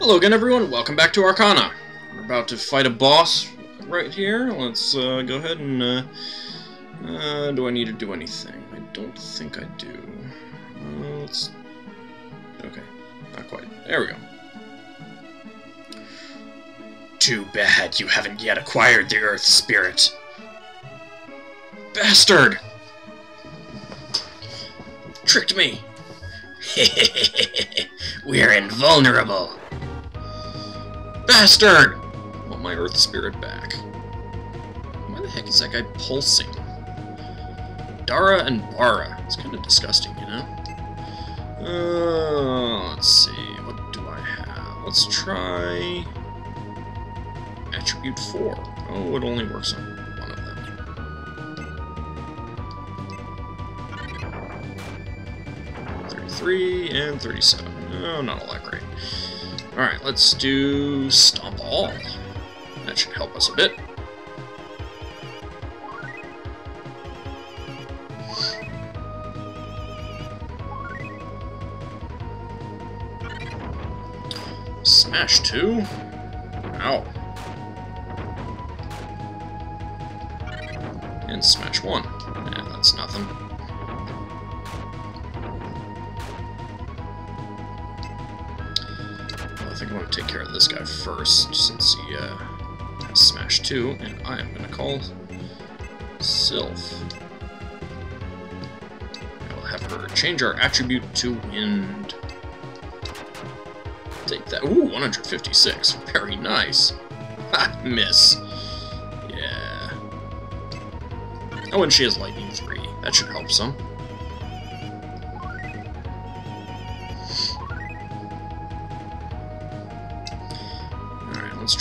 Hello again, everyone. Welcome back to Arcana. We're about to fight a boss right here. Let's uh, go ahead and... Uh, uh, do I need to do anything? I don't think I do. Uh, let's... Okay, not quite. There we go. Too bad you haven't yet acquired the Earth Spirit. Bastard! Tricked me! We're invulnerable! Bastard! I want my Earth Spirit back. Why the heck is that guy pulsing? Dara and Bara. It's kind of disgusting, you know? Uh, let's see. What do I have? Let's try... Attribute 4. Oh, it only works on one of them. Thirty-three and thirty-seven. Oh, not all that great. Alright, let's do Stomp All. That should help us a bit. Smash 2? Ow. And Smash 1. This guy first, since he uh, has Smash 2, and I am going to call Sylph. I will have her change our attribute to Wind. Take that. Ooh, 156. Very nice. Ha, miss. Yeah. Oh, and she has Lightning 3. That should help some.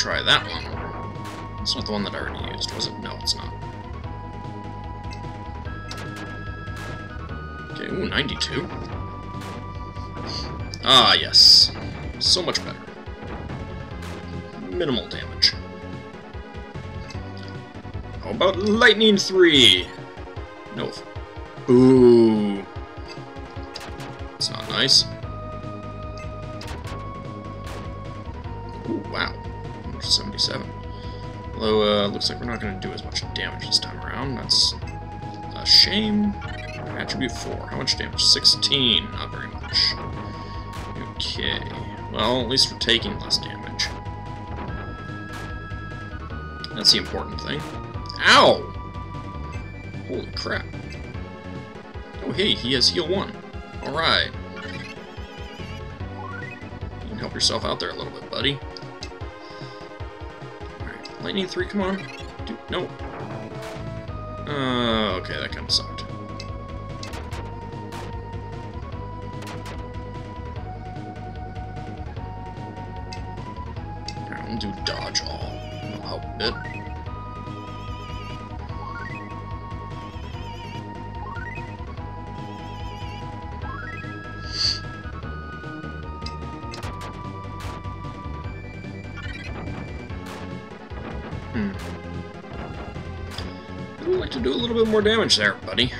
Try that one. It's not the one that I already used, was it? No, it's not. Okay, ooh, 92. Ah, yes. So much better. Minimal damage. How about Lightning 3? No. Ooh. It's not nice. Looks like we're not going to do as much damage this time around. That's a shame. Attribute 4. How much damage? 16. Not very much. Okay. Well, at least we're taking less damage. That's the important thing. Ow! Holy crap. Oh, hey, he has heal 1. Alright. You can help yourself out there a little bit, buddy. Alright, Lightning 3, come on. Dude, no. Uh, okay, that kind of sucked. I'll do dodge all. That'll help a bit. More damage there, buddy.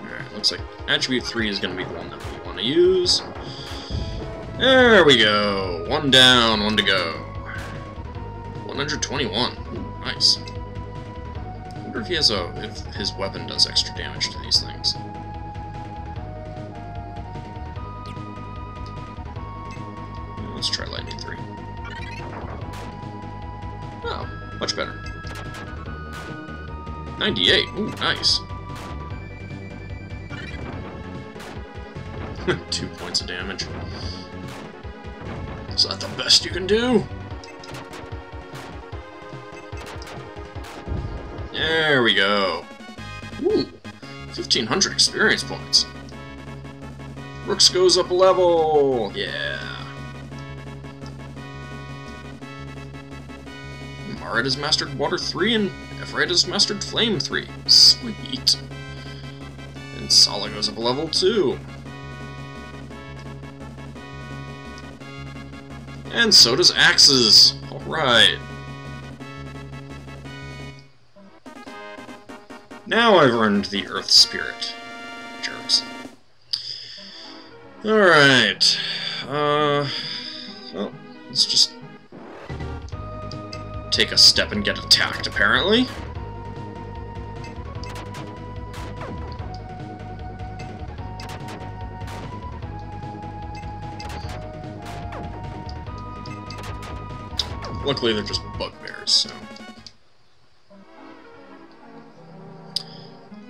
Alright, looks like attribute 3 is going to be the one that we want to use. There we go. One down, one to go. 121. Ooh, nice. I wonder if he has a if his weapon does extra damage to these things. Let's try lightning three. Oh, much better. 98. Ooh, nice. Two points of damage. Is that the best you can do? There we go. Ooh, 1500 experience points. Rooks goes up a level. Yeah. Marid has mastered Water 3 and Efrite has mastered Flame 3. Sweet. And Salah goes up a level 2. And so does Axs. Alright. Now I've earned the Earth Spirit. Jerks. Alright. Uh, take a step and get attacked, apparently. Luckily, they're just bugbears, so...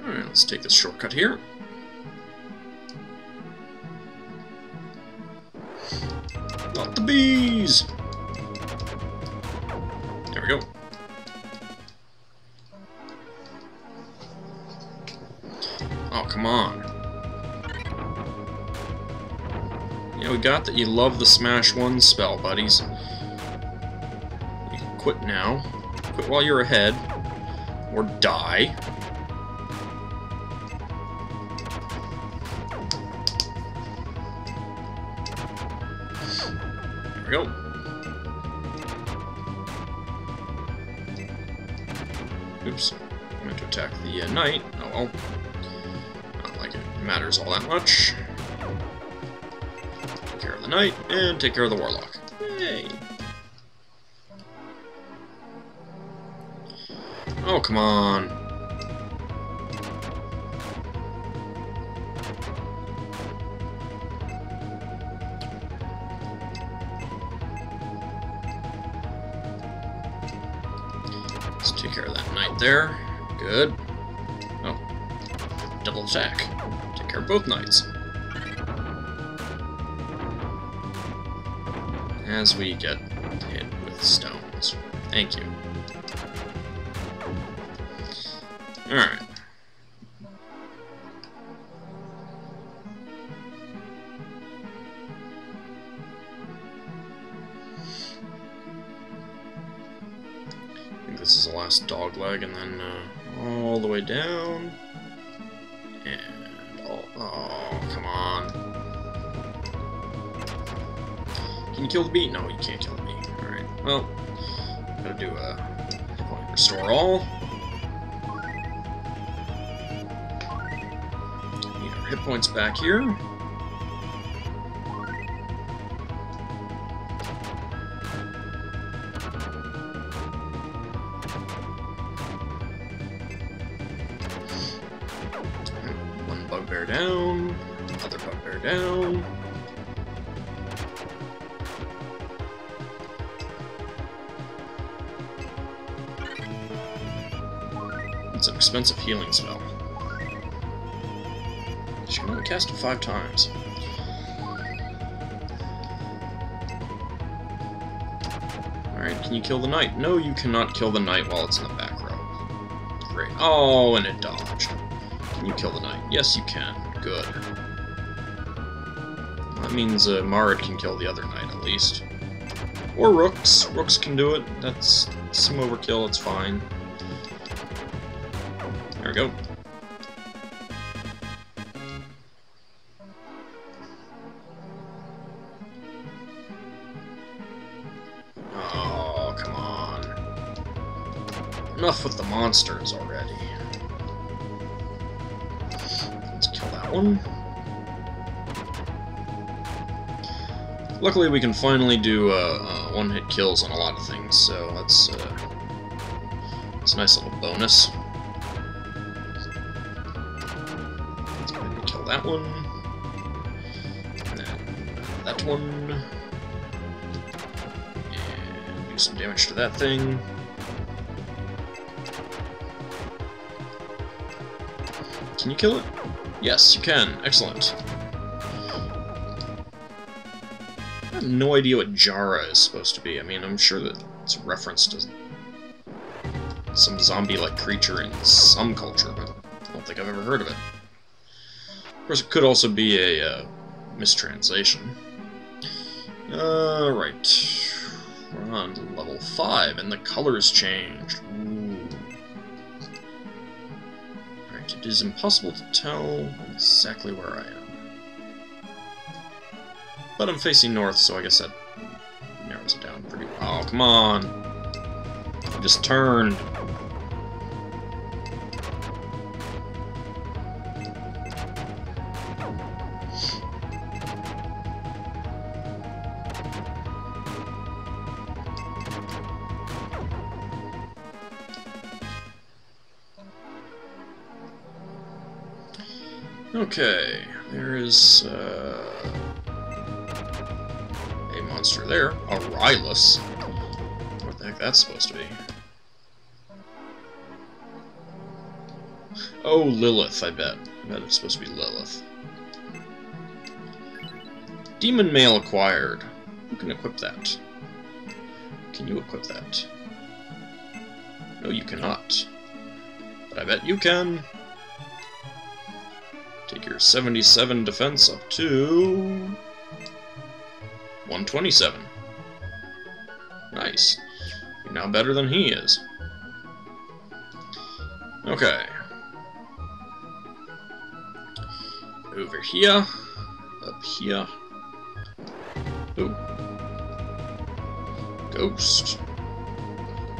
Alright, let's take this shortcut here. Yeah, we got that you love the Smash 1 spell, buddies. You can quit now. Quit while you're ahead. Or die. There we go. Oops. I meant to attack the uh, knight. Oh well. Not like it matters all that much. Take care of the knight, and take care of the warlock. Yay! Oh, come on. Let's take care of that knight there. Good. Oh. Double attack. Take care of both knights. As we get hit with stones. Thank you. Alright. I think this is the last dog leg, and then uh, Can you kill the bee? No, you can't kill the bee. Alright, well, gotta do a restore all. Our hit points back here. Healing spell. She can only cast it five times. Alright, can you kill the knight? No, you cannot kill the knight while it's in the back row. Great. Oh, and it dodged. Can you kill the knight? Yes, you can. Good. That means uh, can kill the other knight, at least. Or Rooks. Rooks can do it. That's some overkill, it's fine. There we go. Oh, come on. Enough with the monsters already. Let's kill that one. Luckily, we can finally do uh, uh, one-hit kills on a lot of things, so that's uh, it's a nice little bonus. That one. And that one. And do some damage to that thing. Can you kill it? Yes, you can. Excellent. I have no idea what Jara is supposed to be. I mean, I'm sure that it's a reference to some zombie-like creature in some culture, but I don't think I've ever heard of it. Of course, it could also be a uh, mistranslation. Alright. We're on level 5, and the colors changed. Ooh. Alright, it is impossible to tell exactly where I am. But I'm facing north, so I guess that narrows it down pretty well. Oh, come on! I just turned. Monster there, a Rylus. What the heck that's supposed to be? Oh, Lilith, I bet. I bet it's supposed to be Lilith. Demon Mail acquired. Who can equip that? Can you equip that? No, you cannot. But I bet you can. Take your 77 defense up to... 127. Nice. You're now better than he is. Okay. Over here. Up here. Ooh. Ghost.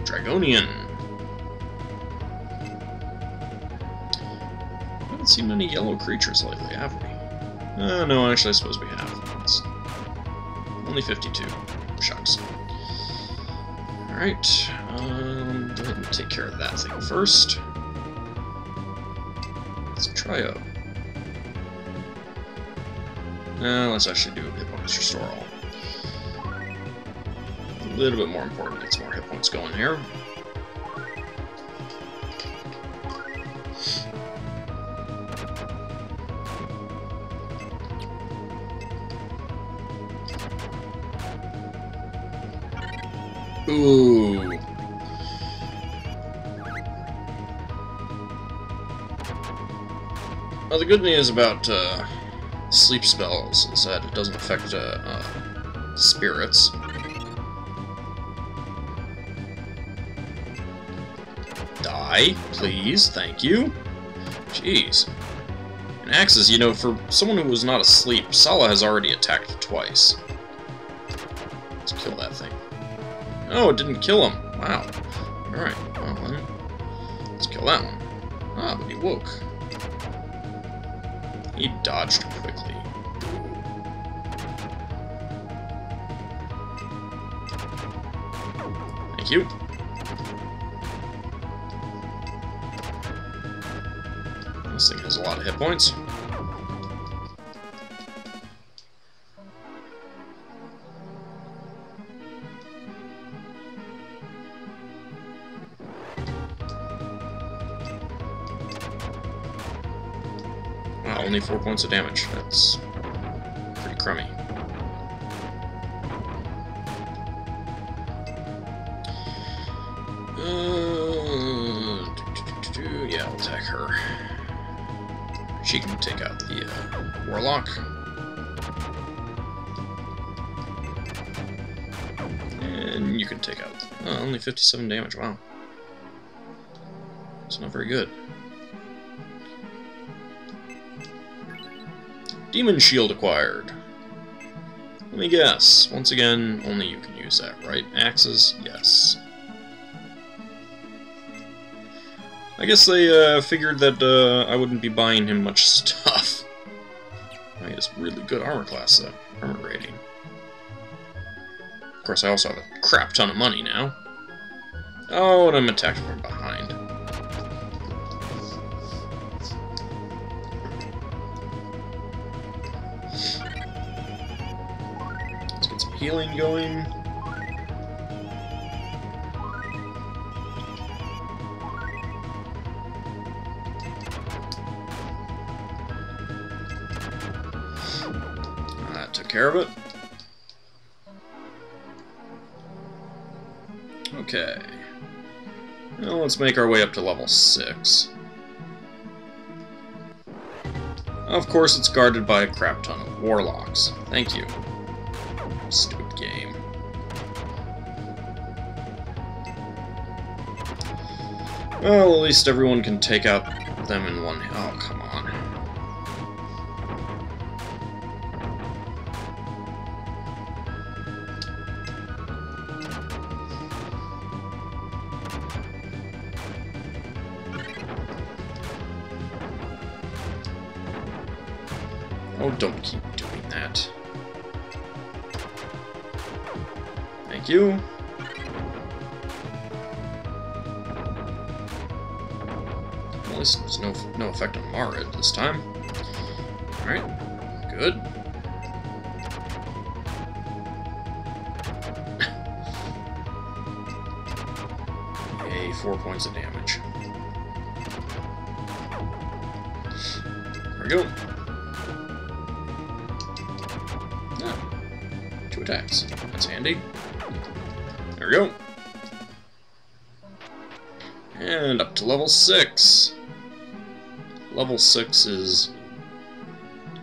Dragonian. haven't seen many yellow creatures lately, have we? Uh, no, actually I suppose we have. Only 52. Shucks. Alright, um, go ahead and take care of that thing first. Let's try a... No, let's actually do a hit points restore all. A little bit more important, get some more hit points going here. Good news about uh, sleep spells is that it doesn't affect uh, uh, spirits. Die, please, thank you. Jeez. And Axs, you know, for someone who was not asleep, Salah has already attacked twice. Let's kill that thing. Oh, it didn't kill him. Wow. Alright, well let's kill that one. Ah, but he woke. He dodged quickly. Thank you. This thing has a lot of hit points. Only four points of damage. That's pretty crummy. Uh, yeah, I'll attack her. She can take out the uh, Warlock. And you can take out... Oh, only 57 damage, wow. It's not very good. Demon Shield acquired. Let me guess. Once again, only you can use that, right? Axs? Yes. I guess they uh, figured that uh, I wouldn't be buying him much stuff. He has really good armor class, though. Armor rating. Of course, I also have a crap ton of money now. Oh, and I'm attacked from behind. Healing going. That took care of it. Okay. Now let's make our way up to level 6. Of course, it's guarded by a crap ton of warlocks. Thank you. Stupid Well, at least everyone can take out them in one... Oh, come on. There we go. Ah, two attacks. That's handy. There we go. And up to level 6. Level 6 is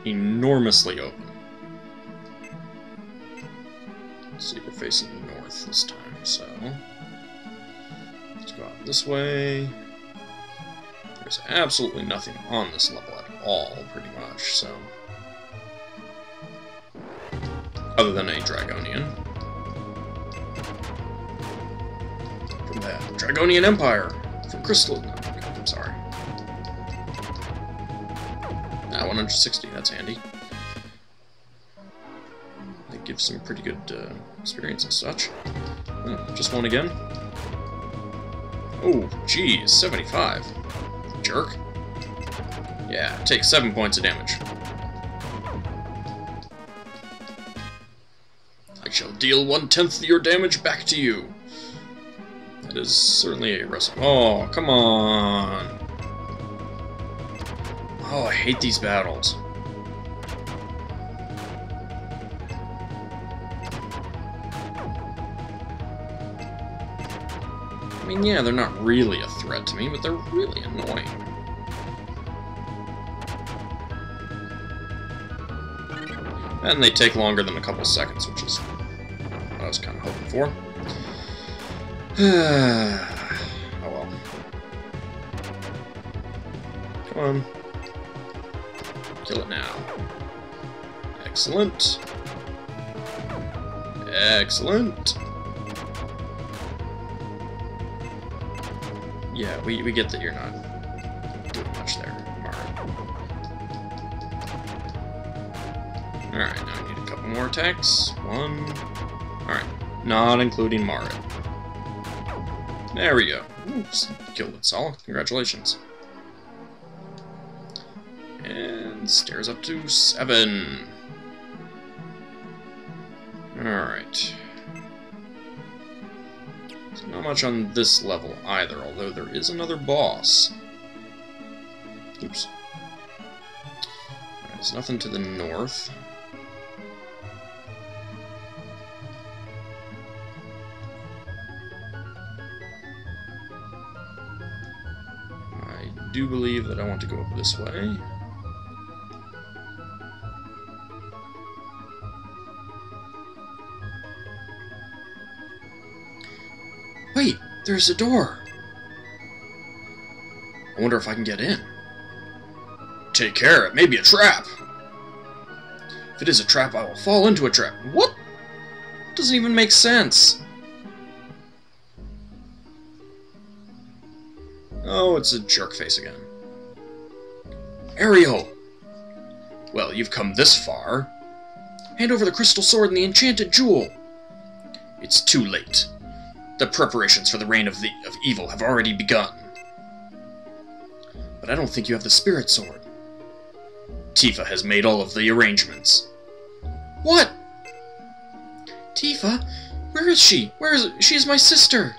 enormously open. Let's see, we're facing north this time, so... This way. There's absolutely nothing on this level at all, pretty much, so... Other than a Dragonian. From the Dragonian Empire! From Crystal... No, I'm sorry. Ah, 160, that's handy. They gives some pretty good uh, experience and such. Hmm, just one again. Oh, geez, 75. Jerk. Yeah, take 7 points of damage. I shall deal one-tenth your damage back to you. That is certainly a recipe. Oh, come on. Oh, I hate these battles. Mean, yeah, they're not really a threat to me, but they're really annoying. And they take longer than a couple seconds, which is what I was kind of hoping for. oh well. Come on. Kill it now. Excellent. Excellent. We, we get that you're not doing much there, Alright. Now I need a couple more attacks. One. Alright, not including Marid. There we go. Oops, killed it, Sol. Congratulations. And stairs up to seven. Alright. Not much on this level either, although there is another boss. Oops. There's nothing to the north. I do believe that I want to go up this way. There's a door. I wonder if I can get in. Take care, it may be a trap. If it is a trap, I will fall into a trap. What? Doesn't even make sense. Oh, it's a jerk face again. Ariel! Well, you've come this far. Hand over the crystal sword and the enchanted jewel. It's too late. The preparations for the reign of, the, of evil have already begun. But I don't think you have the spirit sword. Teefa has made all of the arrangements. What? Teefa? Where is she? Where is she? Is my sister.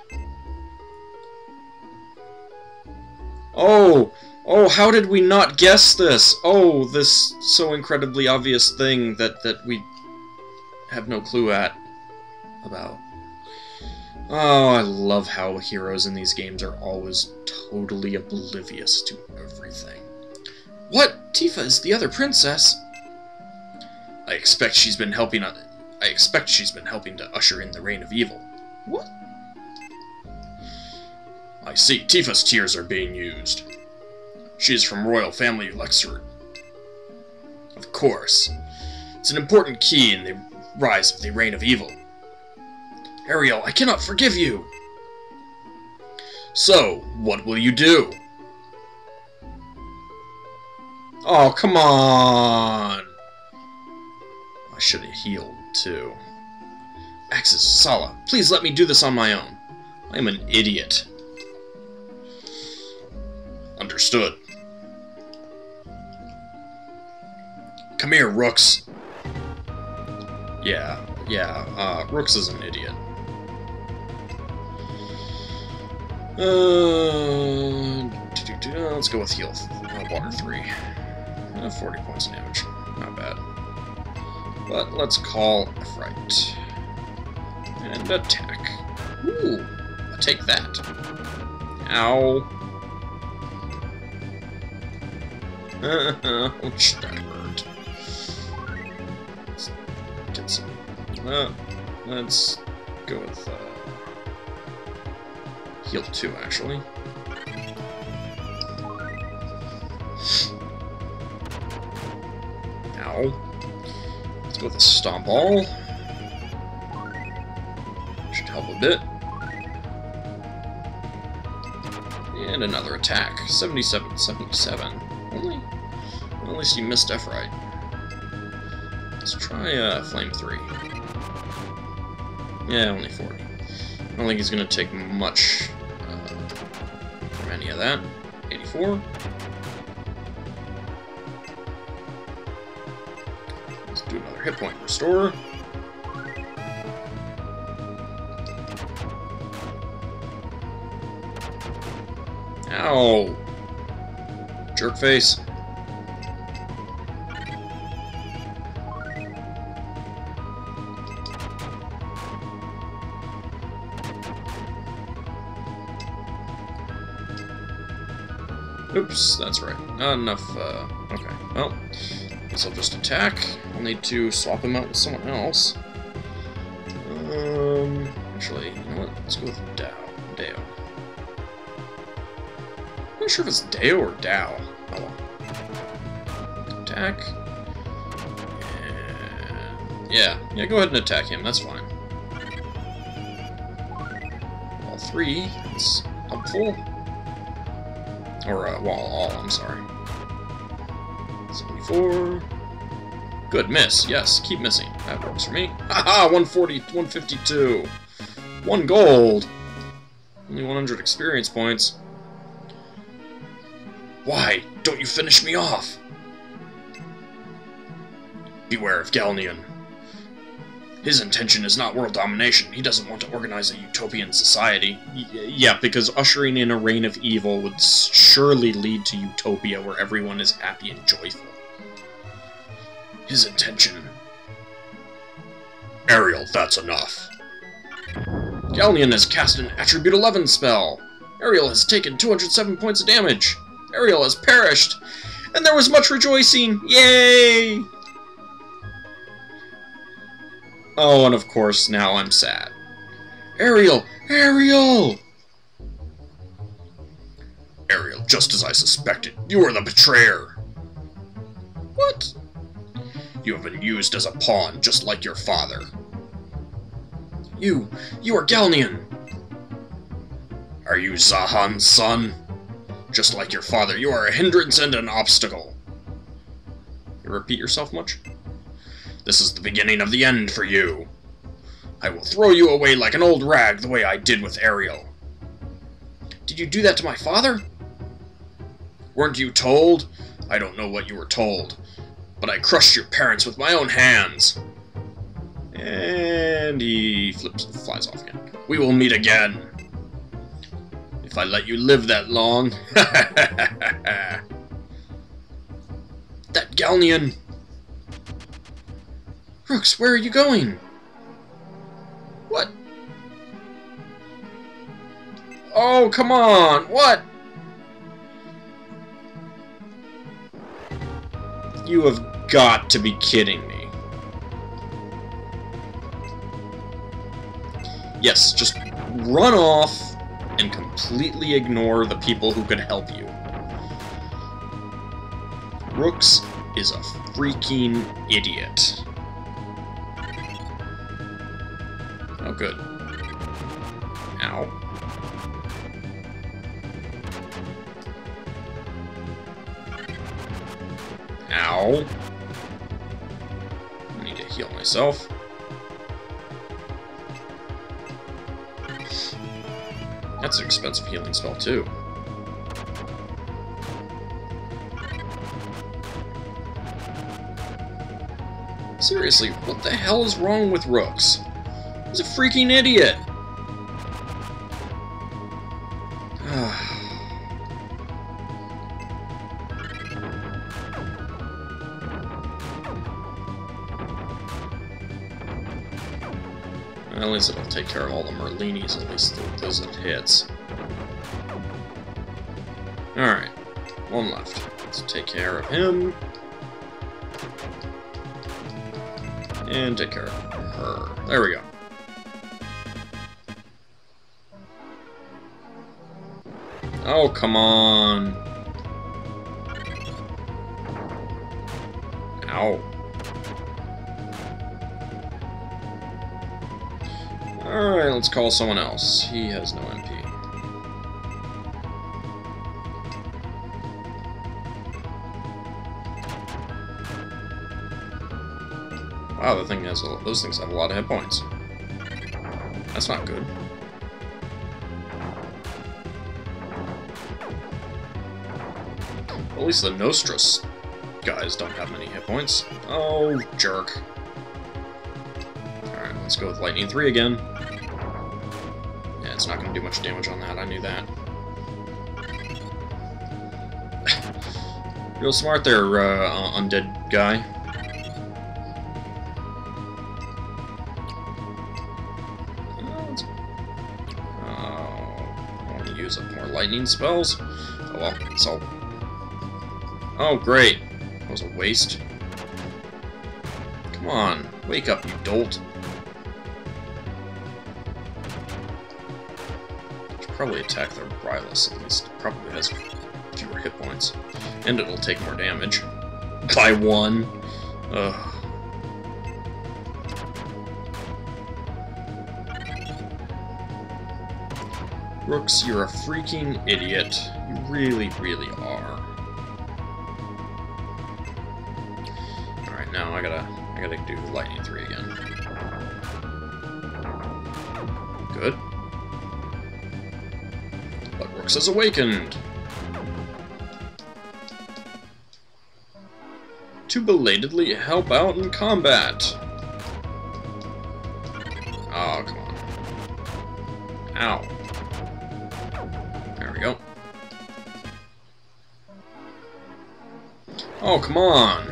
Oh, oh, how did we not guess this? Oh, this so incredibly obvious thing that, that we have no clue at about. Oh, I love how heroes in these games are always totally oblivious to everything. What? Teefa is the other princess? I expect she's been helping I expect she's been helping to usher in the reign of evil. What? I see. Teefa's tears are being used. She is from royal family Lexer. Of course. It's an important key in the rise of the reign of evil. Ariel, I cannot forgive you! So, what will you do? Oh, come on! I should have healed, too. Axs, Salah, please let me do this on my own. I am an idiot. Understood. Come here, Rooks. Yeah, yeah, uh, Rooks is an idiot. Uh, let's go with heal. Uh, water 3. Uh, 40 points of damage. Not bad. But let's call Fright. And attack. Ooh, I'll take that. Ow. Ouch, that hurt. Let's get some. Uh, let's go with uh, heal two, actually. Ow. Let's go with a stomp All. Should help a bit. And another attack. 77, 77. Only? At least you missed F right. Let's try uh, Flame 3. Yeah, only 40. I don't think he's going to take much that. 84. Let's do another hit point restore. Ow! Jerk face. That's right. Not enough, uh, okay. Well, guess I'll just attack. I'll need to swap him out with someone else. Um, actually, you know what? Let's go with Dao. Dao. I'm not sure if it's Dao or Dao. Oh well. Attack. Yeah, yeah, go ahead and attack him, that's fine. All three, that's helpful. Or, uh, well, all, I'm sorry. 74. Good, miss. Yes, keep missing. That works for me. Haha, 140, 152. One gold. Only 100 experience points. Why don't you finish me off? Beware of Galneon. His intention is not world domination. He doesn't want to organize a utopian society. Y yeah, because ushering in a reign of evil would surely lead to utopia where everyone is happy and joyful. His intention... Ariel, that's enough. Galneon has cast an Attribute 11 spell. Ariel has taken 207 points of damage. Ariel has perished. And there was much rejoicing. Yay! Oh, and of course, now I'm sad. Ariel! Ariel! Ariel, just as I suspected, you are the betrayer. What? You have been used as a pawn, just like your father. You, you are Galneon. Are you Zahan's son? Just like your father, you are a hindrance and an obstacle. You repeat yourself much? This is the beginning of the end for you. I will throw you away like an old rag the way I did with Ariel. Did you do that to my father? Weren't you told? I don't know what you were told, but I crushed your parents with my own hands. And he flips, flies off again. We will meet again. If I let you live that long. that Galneon. Rooks, where are you going? What? Oh, come on! What? You have got to be kidding me. Yes, just run off and completely ignore the people who could help you. Rooks is a freaking idiot. Good. Ow. Ow. I need to heal myself. That's an expensive healing spell, too. Seriously, what the hell is wrong with Rooks? He's a freaking idiot! At least it'll take care of all the Merlinis, at least it hits. Alright, one left. Let's take care of him. And take care of her. There we go. Oh, come on. Ow. Alright, let's call someone else. He has no MP. Wow, the thing has a, those things have a lot of hit points. That's not good. At least the Nostros guys don't have many hit points. Oh, jerk. Alright, let's go with Lightning 3 again. Yeah, it's not going to do much damage on that, I knew that. Real smart there, uh, undead guy. Oh wanna use up more lightning spells. Oh well, so. Oh, great. That was a waste. Come on, wake up, you dolt. Should probably attack the Rylus, at least. Probably has fewer hit points. And it'll take more damage. By one. Ugh. Rooks, you're a freaking idiot. You really, really are. Do Lightning 3 again. Good. But Rooks has awakened! To belatedly help out in combat! Oh, come on. Ow. There we go. Oh, come on!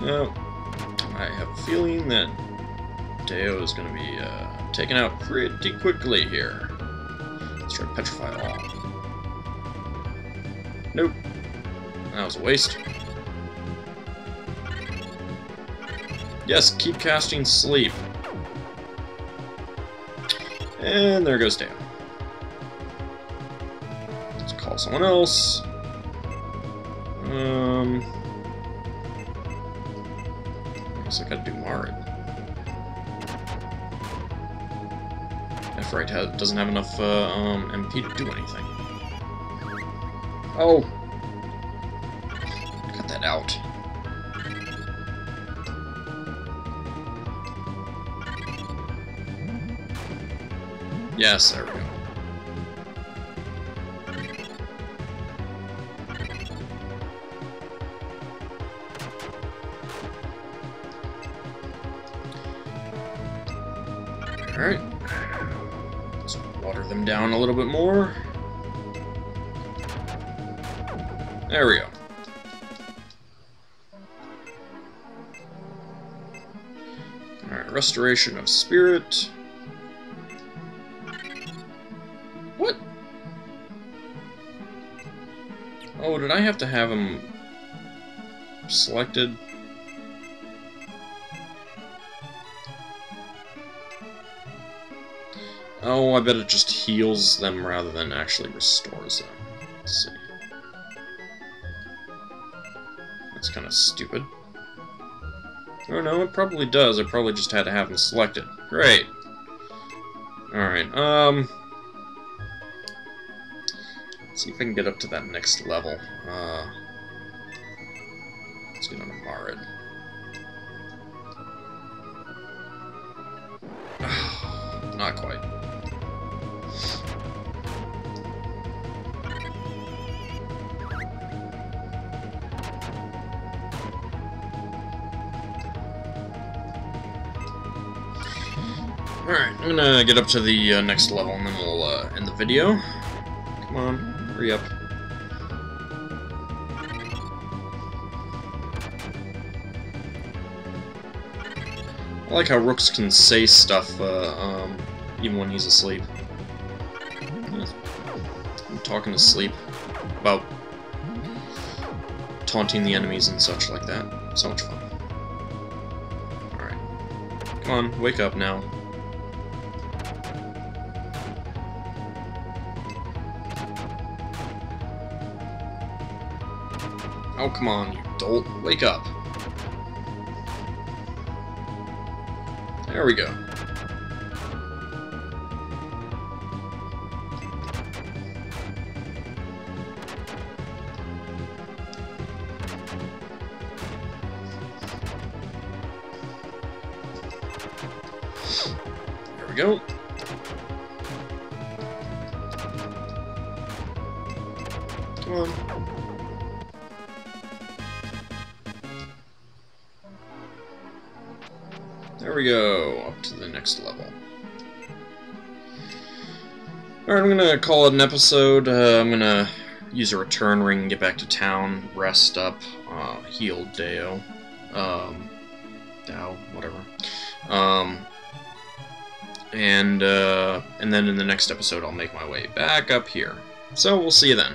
No. I have a feeling that Deo is going to be uh, taken out pretty quickly here. Let's try Petrify All. Nope. That was a waste. Yes, keep casting Sleep. And there goes Dan. Let's call someone else. Um... gotta do. Nephrite has, doesn't have enough uh, um, MP to do anything. Oh! Cut that out. Yes, there we go. Alright Let's water them down a little bit more. There we go. Alright, Restoration of Spirit. What? Oh, did I have to have him selected? Oh, I bet it just heals them rather than actually restores them. Let's see. That's kind of stupid. Oh no, it probably does. I probably just had to have them selected. Great. Alright, um... Let's see if I can get up to that next level. Uh, let's get on a Marid. Not quite. Gonna get up to the uh, next level and then we'll uh, end the video. Come on, hurry up. I like how Rooks can say stuff uh, um, even when he's asleep. I'm talking to sleep about taunting the enemies and such like that. So much fun. Alright. Come on, wake up now. Oh, come on, you dolt. Wake up. There we go. It an episode. Uh, I'm gonna use a return ring, and get back to town, rest up, uh, heal Deo. Um, Dao, whatever. Um, and, uh, and then in the next episode I'll make my way back up here. So we'll see you then.